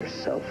yourself.